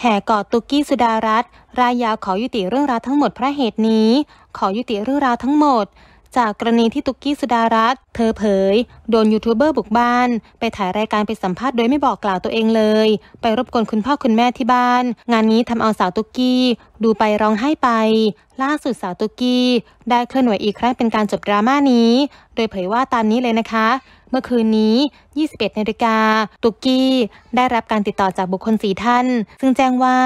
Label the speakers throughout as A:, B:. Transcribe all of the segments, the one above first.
A: แห่กอดตุกกี้สุดารัตน์รายยาวขอยุติเรื่องราวทั้งหมดเพราะเหตุนี้ ขอยุติเรื่องราวทั้งหมด จากกรณีที่ตุกกี้สุดารัตน์เธอเผย โดนยูทูบเบอร์บุกบ้าน ไปถ่ายรายการไปสัมภาษณ์โดยไม่บอกกล่าวตัวเองเลย ไปรบกวนคุณพ่อคุณแม่ที่บ้าน งานนี้ทำเอาสาวตุกกี้ ดูไปร้องไห้ไป ล่าสุดสาวตุกกี้ ได้เคลื่อนไหวอีกครั้งเป็นการจบดราม่านี้ โดยเผยว่าตามนี้เลยนะคะ เมื่อคืนนี้ 21นาฬิกาตุกกี้ได้รับการติดต่อจากบุคคลสีท่าน ซึ่งแจ้งว่า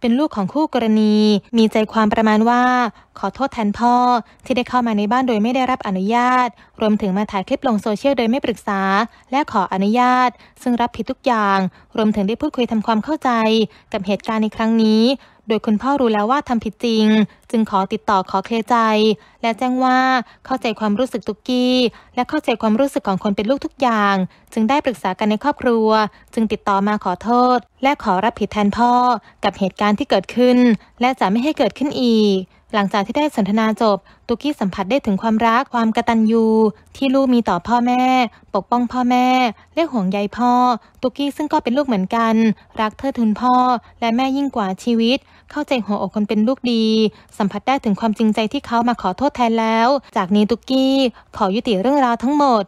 A: เป็นลูกของคู่กรณี มีใจความประมาณว่า ขอโทษแทนพ่อ ที่ได้เข้ามาในบ้านโดยไม่ได้รับอนุญาต รวมถึงมาถ่ายคลิปลงโซเชียลโดยไม่ปรึกษา และขออนุญาต ซึ่งรับผิดทุกอย่าง รวมถึงได้พูดคุยทำความเข้าใจ กับเหตุการณ์ในครั้งนี้ โดยคุณพ่อรู้แล้วว่าทำผิดจริง จึงขอติดต่อขอเคลียร์ใจ และแจ้งว่าเข้าใจความรู้สึกตุกกี้ และเข้าใจความรู้สึกของคนเป็นลูกทุกอย่าง จึงได้ปรึกษากันในครอบครัว จึงติดต่อมาขอโทษ และขอรับผิดแทนพ่อ กับเหตุการณ์ที่เกิดขึ้น และจะไม่ให้เกิดขึ้นอีก หลังจากที่ได้สนทนาจบ ตุกกี้สัมผัสได้ถึงความรักความกตัญญูที่ลูกมีต่อพ่อแม่ ปกป้องพ่อแม่และห่วงใยพ่อ ตุกกี้ซึ่งก็เป็นลูกเหมือนกัน รักเทิดทูนพ่อ และแม่ยิ่งกว่าชีวิต เข้าใจหัวอกคนเป็นลูกดี สัมผัสได้ถึงความจริงใจที่เขามาขอโทษแทนแล้ว จากนี้ตุกกี้ขอยุติเรื่องราวทั้งหมด